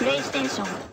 プレイステーション。